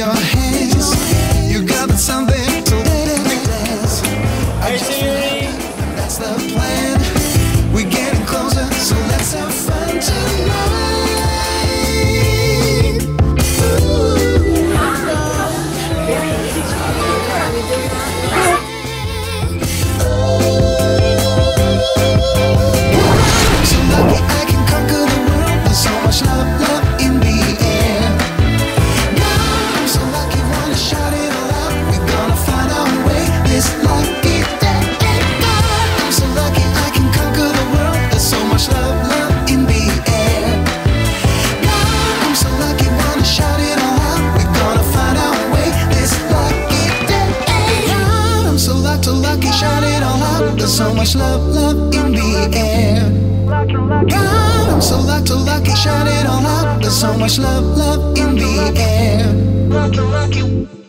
your hands. You got something to do. Hey, Siri. That's the plan. There's so much love, love in the air. God, I'm so lucky, lucky, shout it all out. There's so much love, love in the air. Lucky, lucky.